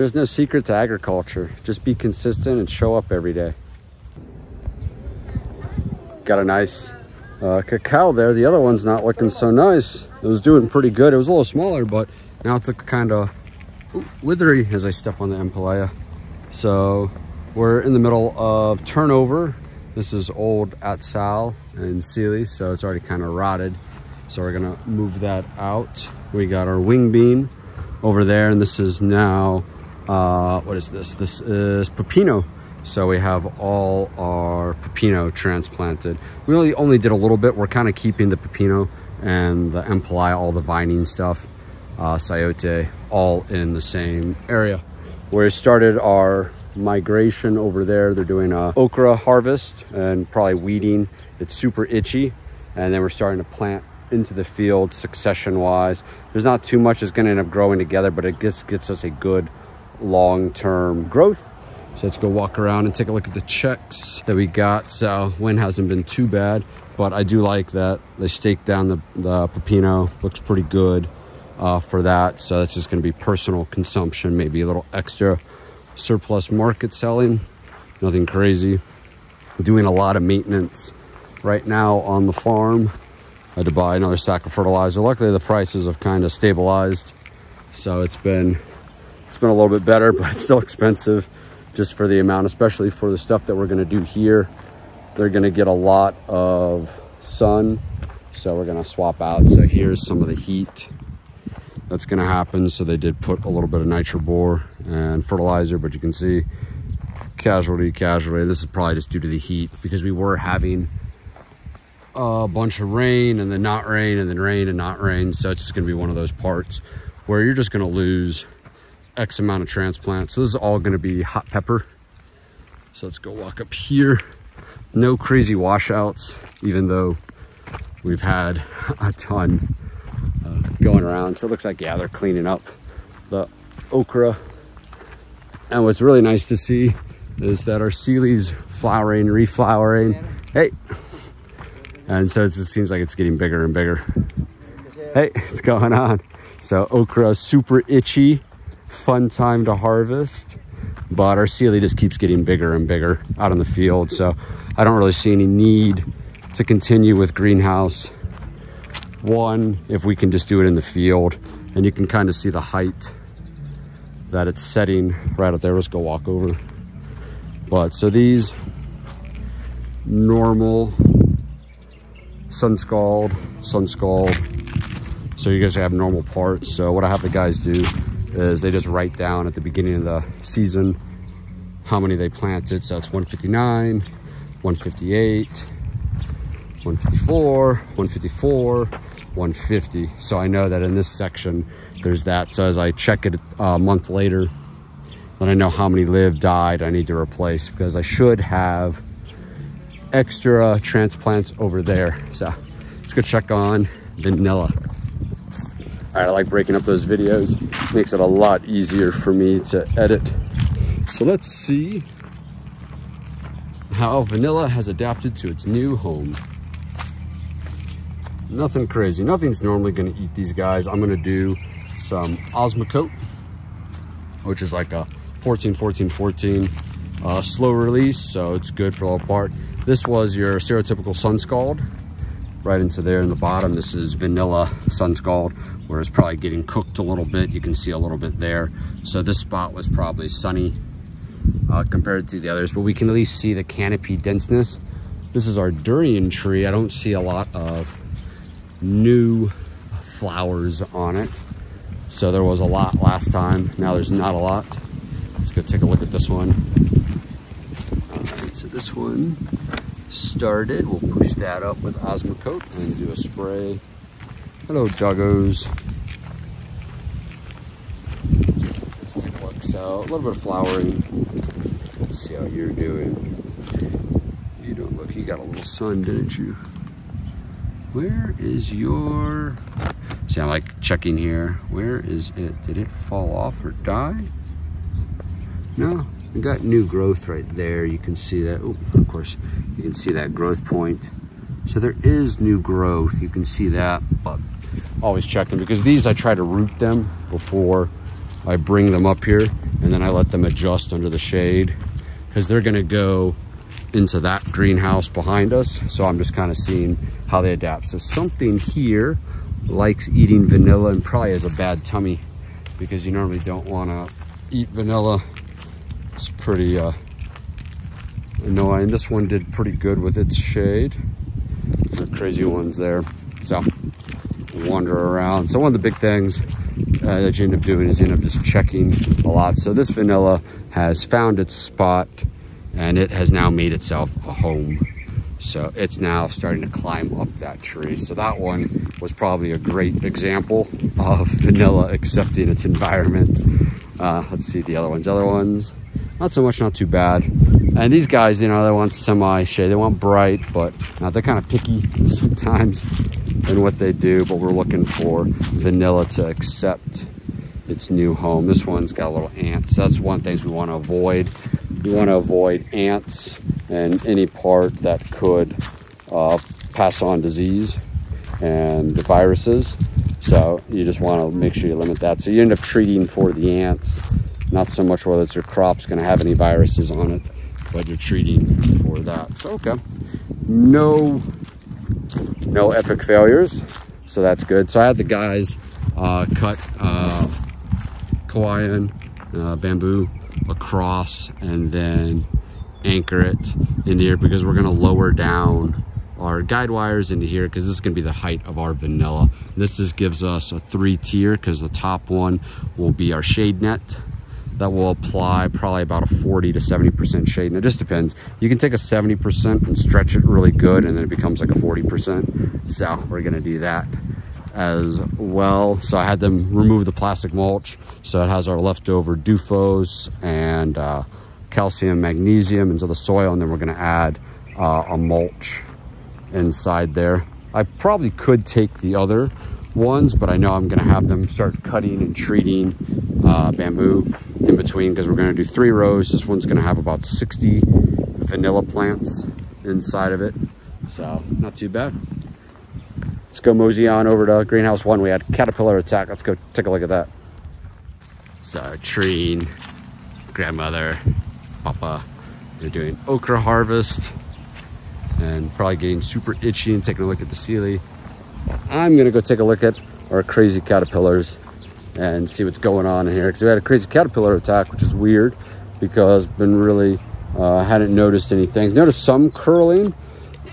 There's no secret to agriculture. Just be consistent and show up every day. Got a nice uh, cacao there. The other one's not looking so nice. It was doing pretty good. It was a little smaller, but now it's kind of withery as I step on the Ampalaya. So we're in the middle of turnover. This is old Atzal and Sili, so it's already kind of rotted. So we're gonna move that out. We got our wing bean over there, and this is now, uh, what is this? This is Pepino. So we have all our Pepino transplanted. We only, only did a little bit. We're kind of keeping the Pepino and the Ampalaya, all the vining stuff, uh, Sayote, all in the same area. We started our migration over there. They're doing a okra harvest and probably weeding. It's super itchy. And then we're starting to plant into the field succession wise. There's not too much that's gonna end up growing together, but it just gets us a good long-term growth. So let's go walk around and take a look at the checks that we got. So wind hasn't been too bad, but I do like that they staked down the, the pepino. Looks pretty good uh, for that. So that's just gonna be personal consumption, maybe a little extra surplus market selling. Nothing crazy. Doing a lot of maintenance right now on the farm. I had to buy another sack of fertilizer. Luckily the prices have kind of stabilized. So it's been it's been a little bit better, but it's still expensive just for the amount, especially for the stuff that we're gonna do here. They're gonna get a lot of sun, so we're gonna swap out. So here's some of the heat that's gonna happen. So they did put a little bit of Nitrabor and fertilizer, but you can see casualty, casualty. This is probably just due to the heat because we were having a bunch of rain and then not rain and then rain and not rain. So it's just gonna be one of those parts where you're just gonna lose X amount of transplants. So this is all gonna be hot pepper. So let's go walk up here. No crazy washouts, even though we've had a ton uh, going around. So it looks like, yeah, they're cleaning up the okra. And what's really nice to see is that our Sili's flowering, reflowering. Hey. And so it just seems like it's getting bigger and bigger. Hey, what's going on? So okra, super itchy, fun time to harvest. But our Sili just keeps getting bigger and bigger out in the field. So I don't really see any need to continue with greenhouse. One, if we can just do it in the field and you can kind of see the height that it's setting right up there. Let's go walk over. But so these normal sun scald, sun scald. So you guys have normal parts. So what I have the guys do is they just write down at the beginning of the season how many they planted. So it's 159, 158, 154, 154, 150. So I know that in this section, there's that. So as I check it uh, a month later, then I know how many live, died, I need to replace because I should have extra transplants over there. So let's go check on vanilla. All I like breaking up those videos. Makes it a lot easier for me to edit. So let's see how vanilla has adapted to its new home. Nothing crazy. Nothing's normally gonna eat these guys. I'm gonna do some Osmocote, which is like a 14, 14, 14 uh, slow release. So it's good for whole part. This was your stereotypical sun scald right into there in the bottom. This is vanilla sun scald, where it's probably getting cooked a little bit. You can see a little bit there. So this spot was probably sunny uh, compared to the others, but we can at least see the canopy denseness. This is our durian tree. I don't see a lot of new flowers on it. So there was a lot last time. Now there's not a lot. Let's go take a look at this one. All right, so this one started. We'll push that up with Osmocote and do a spray. Hello, doggos. Let's take a look. So a little bit of flowering. Let's see how you're doing. You don't look, you got a little sun, didn't you? Where is your, see I'm like checking here. Where is it? Did it fall off or die? No, we got new growth right there. You can see that, oh, of course, you can see that growth point. So there is new growth, you can see that, but always checking because these I try to root them before I bring them up here. And then I let them adjust under the shade because they're gonna go into that greenhouse behind us. So I'm just kind of seeing how they adapt. So something here likes eating vanilla and probably has a bad tummy because you normally don't want to eat vanilla. It's pretty uh, annoying. This one did pretty good with its shade. The crazy ones there. So wander around. So one of the big things uh, that you end up doing is you end up just checking a lot. So this vanilla has found its spot and it has now made itself a home. So it's now starting to climb up that tree. So that one was probably a great example of vanilla accepting its environment. Uh, let's see the other ones. Other ones, not so much, not too bad. And these guys, you know, they want semi-shade. They want bright, but now they're kind of picky sometimes in what they do. But we're looking for vanilla to accept its new home. This one's got a little ant. So that's one things we want to avoid you want to avoid ants and any part that could uh, pass on disease and viruses. So you just want to make sure you limit that. So you end up treating for the ants, not so much whether it's your crop's going to have any viruses on it, but you're treating for that. So okay, no, no epic failures. So that's good. So I had the guys uh, cut uh, uh, bamboo across and then anchor it into here because we're gonna lower down our guide wires into here because this is going to be the height of our vanilla. This just gives us a three tier because the top one will be our shade net that will apply probably about a 40 to 70% shade. And it just depends. You can take a 70% and stretch it really good and then it becomes like a 40%. So we're to do that as well. So I had them remove the plastic mulch. So it has our leftover DUFOS and uh, calcium, magnesium into the soil. And then we're gonna add uh, a mulch inside there. I probably could take the other ones, but I know I'm gonna have them start cutting and treating uh, bamboo in between because we're gonna do three rows. This one's gonna have about 60 vanilla plants inside of it. So not too bad. Let's go mosey on over to greenhouse one. We had caterpillar attack. Let's go take a look at that. So Treen, grandmother, papa, they're doing okra harvest and probably getting super itchy and taking a look at the Sili. I'm gonna go take a look at our crazy caterpillars and see what's going on in here because we had a crazy caterpillar attack, which is weird because been really uh, hadn't noticed anything. Noticed some curling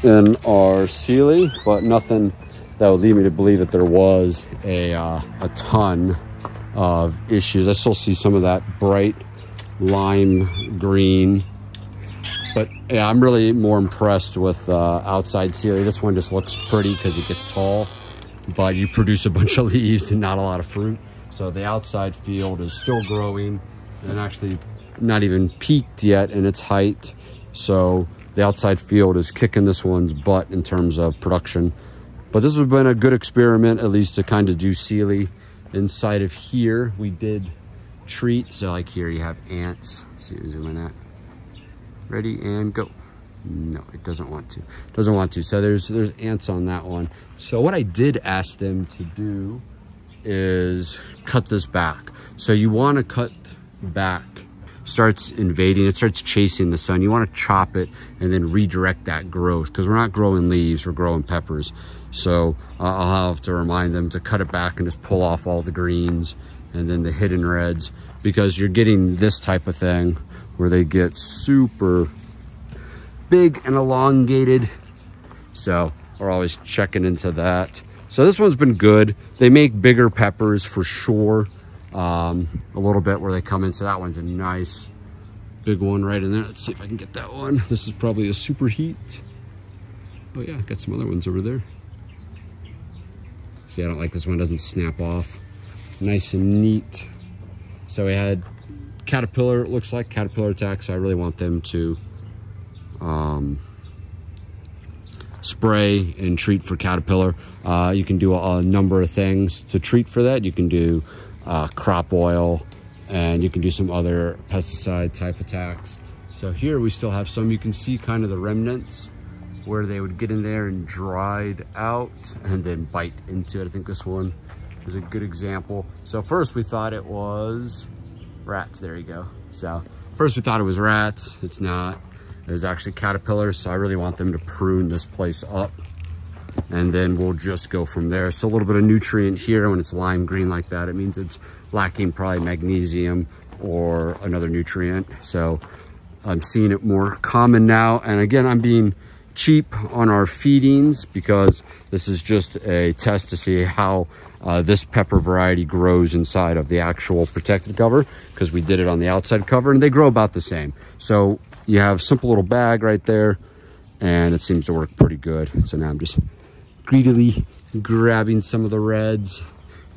in our Sili, but nothing that would lead me to believe that there was a, uh, a ton of issues. I still see some of that bright lime green. But yeah, I'm really more impressed with uh, outside Sili. This one just looks pretty because it gets tall, but you produce a bunch of leaves and not a lot of fruit. So the outside field is still growing and actually not even peaked yet in its height. So the outside field is kicking this one's butt in terms of production. But this has been a good experiment, at least to kind of do Sili inside of here. We did treat, so like here you have ants. Let's see, zoom in that. Ready and go. No, it doesn't want to. It Doesn't want to. So there's there's ants on that one. So what I did ask them to do is cut this back. So you want to cut back starts invading, it starts chasing the sun. You want to chop it and then redirect that growth because we're not growing leaves, we're growing peppers. So uh, I'll have to remind them to cut it back and just pull off all the greens and then the hidden reds because you're getting this type of thing where they get super big and elongated. So we're always checking into that. So this one's been good. They make bigger peppers for sure. Um, a little bit where they come in. So that one's a nice big one right in there. Let's see if I can get that one. This is probably a super heat. Oh yeah, got some other ones over there. See, I don't like this one, doesn't snap off. Nice and neat. So we had Caterpillar, it looks like, Caterpillar attack, so I really want them to um, spray and treat for Caterpillar. Uh, you can do a, a, number of things to treat for that. You can do uh, crop oil, and you can do some other pesticide type attacks. So here we still have some, you can see kind of the remnants where they would get in there and dried out and then bite into it. I think this one is a good example. So first we thought it was rats, there you go. So first we thought it was rats, it's not. There's actually caterpillars, so I really want them to prune this place up and then we'll just go from there. So a little bit of nutrient here when it's lime green like that, it means it's lacking probably magnesium or another nutrient. So I'm seeing it more common now. And again, I'm being cheap on our feedings because this is just a test to see how uh, this pepper variety grows inside of the actual protected cover because we did it on the outside cover and they grow about the same. So you have simple little bag right there and it seems to work pretty good. So now I'm just greedily grabbing some of the reds.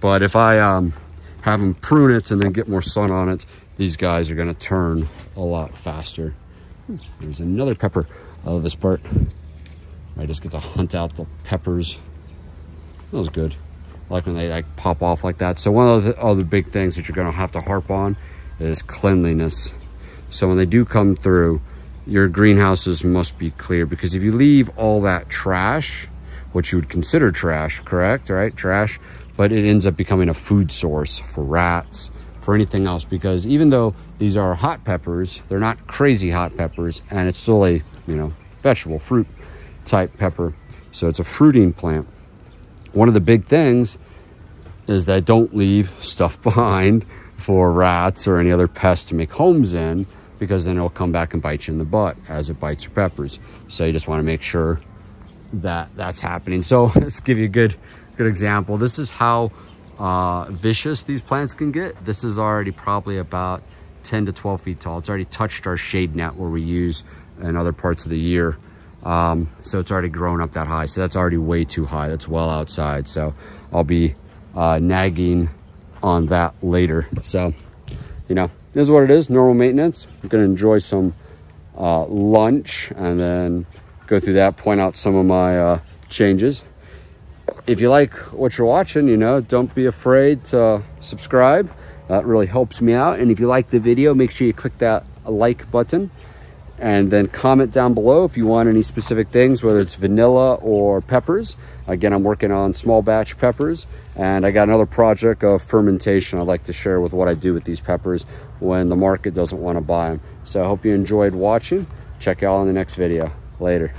But if I um, have them prune it and then get more sun on it, these guys are gonna turn a lot faster. There's another pepper. Love this part. I just get to hunt out the peppers. That was good. I like when they like pop off like that. So one of the other big things that you're gonna have to harp on is cleanliness. So when they do come through, your greenhouses must be clear because if you leave all that trash, what you would consider trash, correct, right? Trash, but it ends up becoming a food source for rats, for anything else, because even though these are hot peppers, they're not crazy hot peppers, and it's still a, you know, vegetable, fruit type pepper. So it's a fruiting plant. One of the big things is that don't leave stuff behind for rats or any other pests to make homes in because then it'll come back and bite you in the butt as it bites your peppers. So you just want to make sure that that's happening. So let's give you a good, good example. This is how uh, vicious these plants can get. This is already probably about 10 to 12 feet tall. It's already touched our shade net where we use in other parts of the year. Um, so it's already grown up that high. So that's already way too high. That's well outside. So I'll be uh, nagging on that later. So, you know, this is what it is, normal maintenance. I'm gonna enjoy some uh, lunch and then go through that, point out some of my uh, changes. If you like what you're watching, you know, don't be afraid to subscribe. That really helps me out. And if you like the video, make sure you click that like button and then comment down below if you want any specific things, whether it's vanilla or peppers. Again, I'm working on small batch peppers and I got another project of fermentation I'd like to share with what I do with these peppers when the market doesn't want to buy them. So I hope you enjoyed watching. Check you all in the next video. Later.